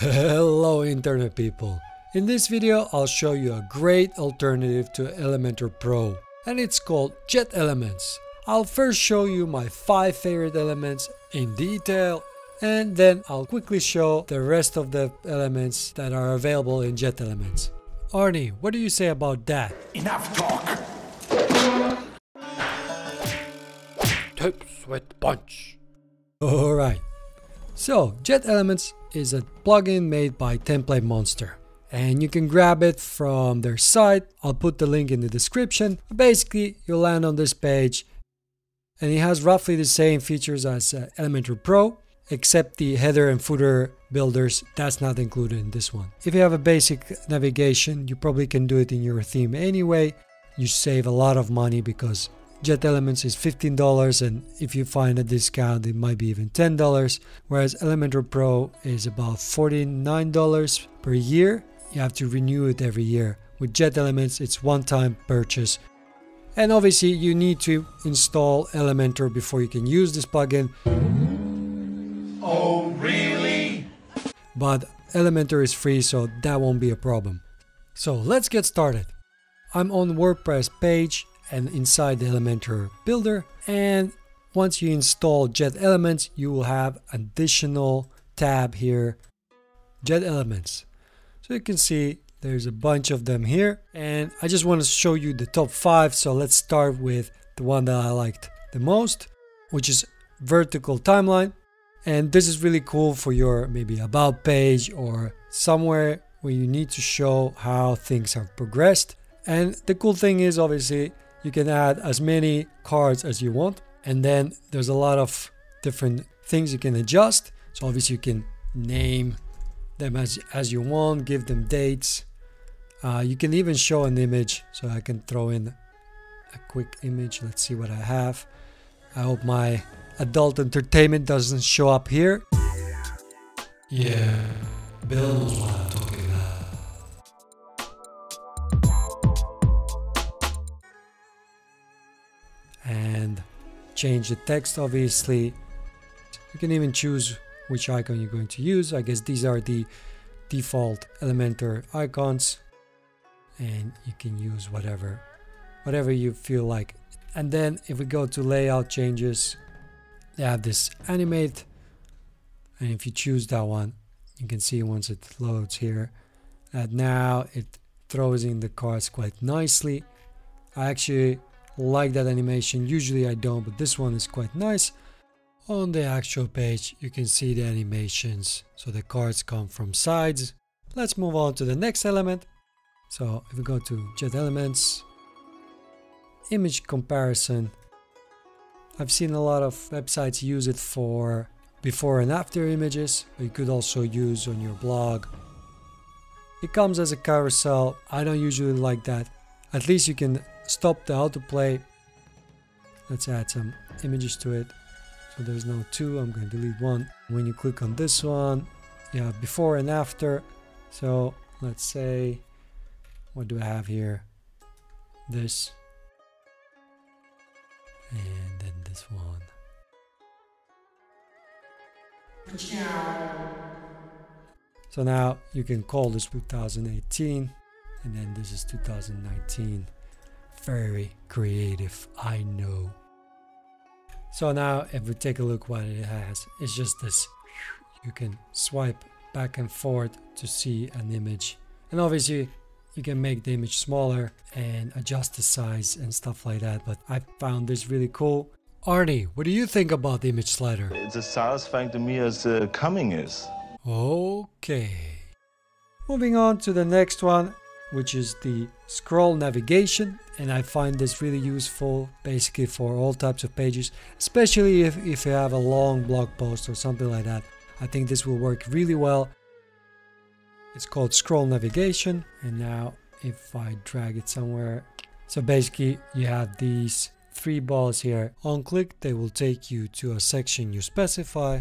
Hello internet people. In this video I'll show you a great alternative to Elementor Pro and it's called Jet Elements. I'll first show you my 5 favorite elements in detail and then I'll quickly show the rest of the elements that are available in Jet Elements. Arnie, what do you say about that? Enough talk. Tips With Punch. Alright. So, Jet Elements is a plugin made by Template Monster. And you can grab it from their site. I'll put the link in the description. Basically, you'll land on this page and it has roughly the same features as uh, Elementor Pro, except the header and footer builders, that's not included in this one. If you have a basic navigation, you probably can do it in your theme anyway. You save a lot of money because Jet Elements is $15 and if you find a discount it might be even $10 whereas Elementor Pro is about $49 per year. You have to renew it every year. With Jet Elements it's one time purchase and obviously you need to install Elementor before you can use this plugin. Oh, really? But Elementor is free so that won't be a problem. So let's get started. I'm on WordPress page and inside the Elementor builder and once you install Jet Elements you will have additional tab here Jet Elements. So you can see there's a bunch of them here and I just want to show you the top five so let's start with the one that I liked the most which is vertical timeline. And this is really cool for your maybe about page or somewhere where you need to show how things have progressed. And the cool thing is obviously you can add as many cards as you want and then there's a lot of different things you can adjust. So obviously you can name them as, as you want give them dates. Uh, you can even show an image. So I can throw in a quick image. Let's see what I have. I hope my adult entertainment doesn't show up here. Yeah. Bill knows change the text obviously. You can even choose which icon you're going to use. I guess these are the default Elementor icons. And you can use whatever whatever you feel like. And then if we go to layout changes they have this animate. And if you choose that one you can see once it loads here that now it throws in the cards quite nicely. I actually like that animation usually I don't but this one is quite nice. On the actual page you can see the animations. So the cards come from sides. Let's move on to the next element. So if we go to jet elements image comparison. I've seen a lot of websites use it for before and after images. But you could also use on your blog. It comes as a carousel. I don't usually like that. At least you can stop the autoplay let's add some images to it. So there's now two. I'm going to delete one. When you click on this one you have before and after. So let's say what do I have here? This. And then this one. So now you can call this 2018 and then this is 2019 very creative I know. So now if we take a look what it has it's just this. You can swipe back and forth to see an image. And obviously you can make the image smaller and adjust the size and stuff like that but I found this really cool. Arnie what do you think about the image slider? It's as satisfying to me as uh, coming is. okay. Moving on to the next one which is the scroll navigation and I find this really useful basically for all types of pages especially if, if you have a long blog post or something like that. I think this will work really well. It's called scroll navigation and now if I drag it somewhere so basically you have these three balls here. On click they will take you to a section you specify.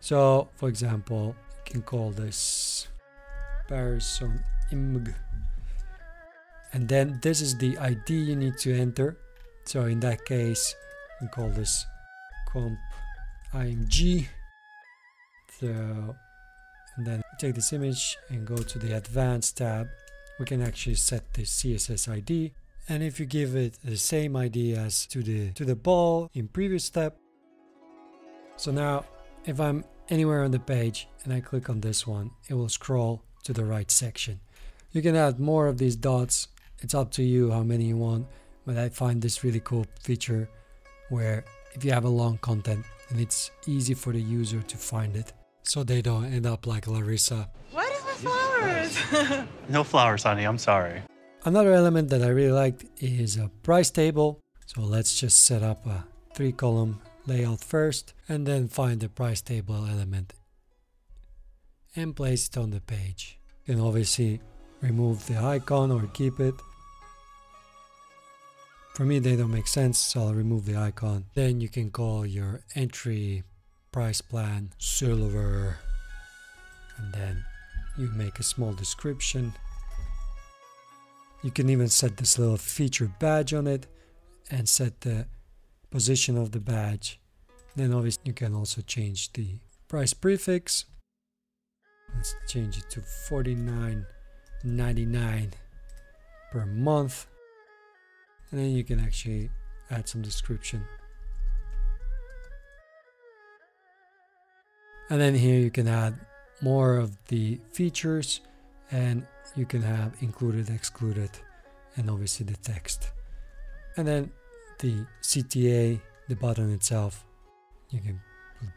So for example you can call this person img and then this is the ID you need to enter so in that case we call this comp img so and then take this image and go to the advanced tab, we can actually set the CSS ID. And if you give it the same ID as to the to the ball in previous step. So now if I'm anywhere on the page and I click on this one, it will scroll to the right section. You can add more of these dots. It's up to you how many you want, but I find this really cool feature where if you have a long content and it's easy for the user to find it so they don't end up like Larissa. What is with flowers? No flowers, honey. I'm sorry. Another element that I really liked is a price table. So let's just set up a three column layout first and then find the price table element and place it on the page. You can obviously remove the icon or keep it. For me they don't make sense so I'll remove the icon. Then you can call your entry price plan silver and then you make a small description. You can even set this little feature badge on it and set the position of the badge. Then obviously you can also change the price prefix. Let's change it to 49.99 per month. And then you can actually add some description. And then here you can add more of the features and you can have included, excluded, and obviously the text. And then the CTA, the button itself, you can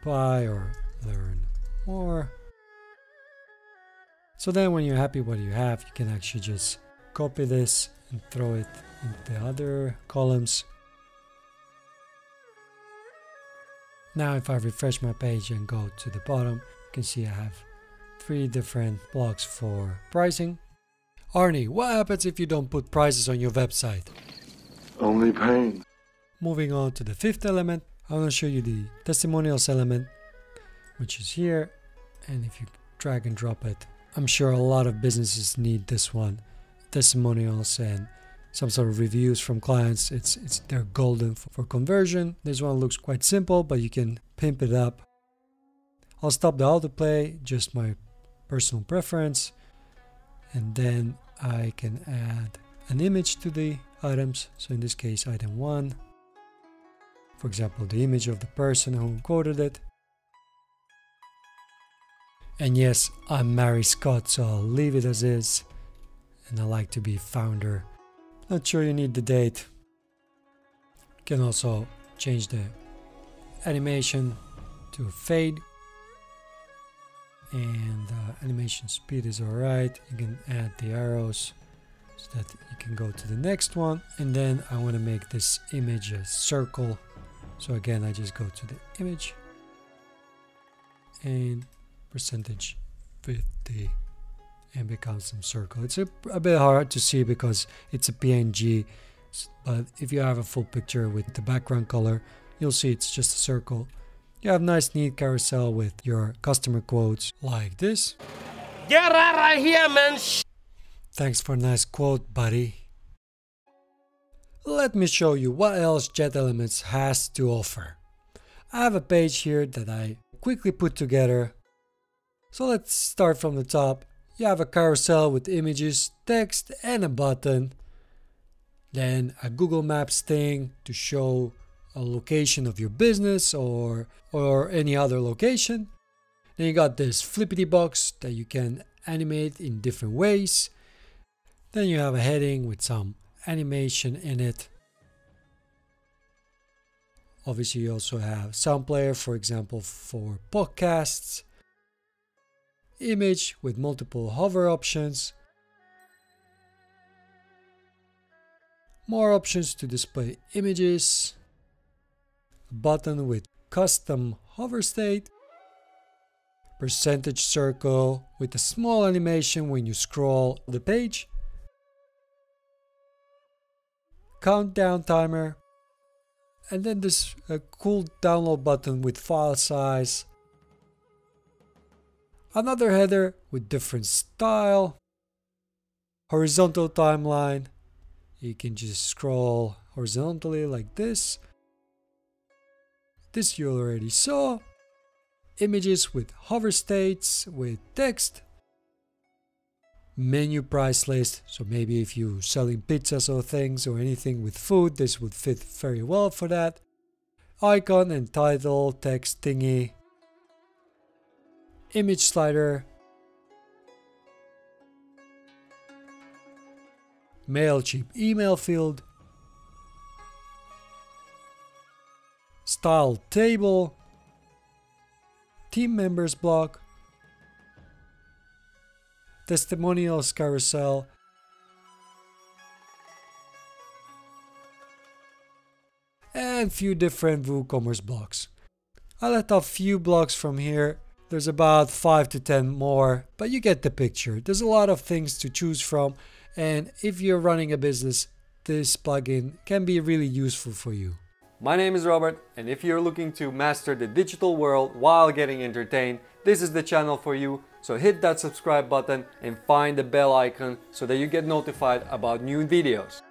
buy or learn more. So then when you're happy with what you have, you can actually just copy this and throw it in the other columns. Now if I refresh my page and go to the bottom, you can see I have three different blocks for pricing. Arnie, what happens if you don't put prices on your website? Only pain. Moving on to the fifth element, I want to show you the testimonials element, which is here. And if you drag and drop it, I'm sure a lot of businesses need this one. Testimonials and some sort of reviews from clients. It's it's they're golden for, conversion. This one looks quite simple, but you can pimp it up. I'll stop the autoplay, just my personal preference, and then I can add an image to the items. So in this case, item one. For example, the image of the person who quoted it. And yes, I'm Mary Scott, so I'll leave it as is. And I like to be founder. Not sure you need the date. You can also change the animation to fade. And uh, animation speed is alright. You can add the arrows so that you can go to the next one. And then I want to make this image a circle. So again, I just go to the image and percentage 50 and becomes some circle. It's a, a bit hard to see because it's a PNG, but if you have a full picture with the background color, you'll see it's just a circle. You have nice neat carousel with your customer quotes like this. Get out of here, man. Thanks for a nice quote, buddy. Let me show you what else Jet Elements has to offer. I have a page here that I quickly put together. So let's start from the top. You have a carousel with images, text and a button. Then a Google Maps thing to show a location of your business or or any other location. Then you got this flippity box that you can animate in different ways. Then you have a heading with some animation in it. Obviously, you also have sound player, for example, for podcasts. Image with multiple hover options. More options to display images. A button with custom hover state. Percentage circle with a small animation when you scroll the page countdown timer, and then this uh, cool download button with file size. Another header with different style. Horizontal timeline. You can just scroll horizontally like this. This you already saw. Images with hover states, with text, menu price list. So maybe if you're selling pizzas or things or anything with food, this would fit very well for that. Icon and title, text thingy. Image slider. MailChimp email field. Style table. Team members block testimonials carousel, and few different WooCommerce blocks. I left off few blocks from here. There's about 5 to 10 more, but you get the picture. There's a lot of things to choose from, and if you're running a business, this plugin can be really useful for you. My name is Robert, and if you're looking to master the digital world while getting entertained, this is the channel for you. So hit that subscribe button and find the bell icon so that you get notified about new videos.